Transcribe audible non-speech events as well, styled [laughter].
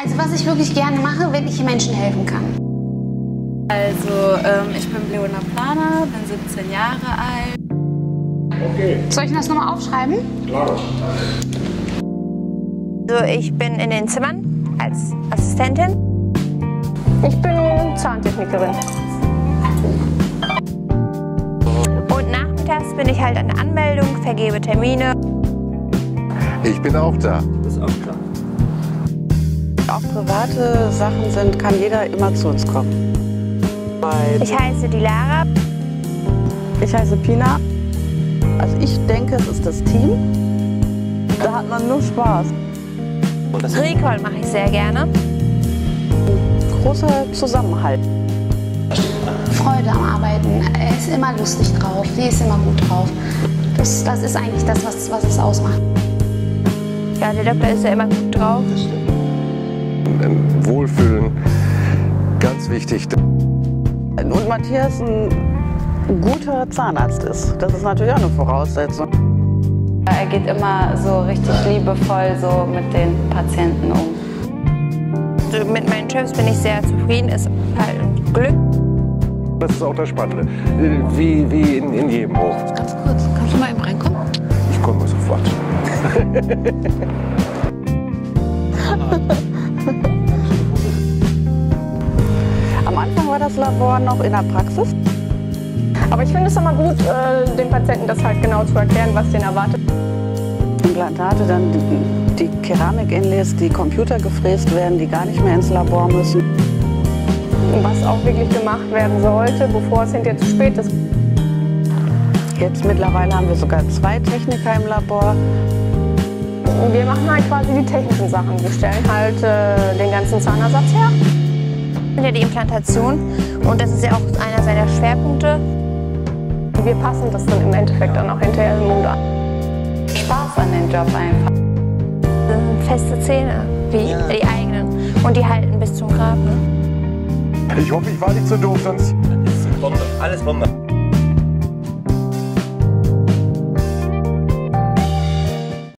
Also was ich wirklich gerne mache, wenn ich Menschen helfen kann. Also ähm, ich bin Leona Planer, bin 17 Jahre alt. Okay. Soll ich das nochmal aufschreiben? Klar. Also ich bin in den Zimmern als Assistentin. Ich bin Zahntechnikerin. Und nachmittags bin ich halt an der Anmeldung, vergebe Termine. Ich bin auch da. Du bist auch da. Auch private Sachen sind, kann jeder immer zu uns kommen. Ich heiße Dilara. Ich heiße Pina. Also ich denke, es ist das Team. Da hat man nur Spaß. Recall mache ich sehr gerne. Großer Zusammenhalt. Freude am Arbeiten. Er ist immer lustig drauf. Sie ist immer gut drauf. Das, das ist eigentlich das, was, was es ausmacht. Ja, der Doktor ist ja immer gut drauf. Wohlfühlen, ganz wichtig. Und Matthias ein guter Zahnarzt ist. Das ist natürlich auch eine Voraussetzung. Er geht immer so richtig liebevoll so mit den Patienten um. Mit meinen Chefs bin ich sehr zufrieden, ist halt ein Glück. Das ist auch das Spannende, wie, wie in, in jedem Hof. Ganz kurz, kannst du mal eben reinkommen? Ich komme sofort. [laughs] Labor noch in der Praxis. Aber ich finde es immer gut, äh, den Patienten das halt genau zu erklären, was den erwartet. Implantate, dann die, die Keramik-Inlays, die Computer gefräst werden, die gar nicht mehr ins Labor müssen. Was auch wirklich gemacht werden sollte, bevor es hinterher zu spät ist. Jetzt mittlerweile haben wir sogar zwei Techniker im Labor. Wir machen halt quasi die technischen Sachen. Wir stellen halt äh, den ganzen Zahnersatz her. Ja, die Implantation und das ist ja auch einer seiner Schwerpunkte. Wir passen das dann im Endeffekt dann auch hinterher im Mund an. Spaß an den Job einfach. Das sind feste Zähne, wie ja. die eigenen. Und die halten bis zum Grab. Ne? Ich hoffe, ich war nicht so doof, sonst. Das ist Bombe, alles Bombe.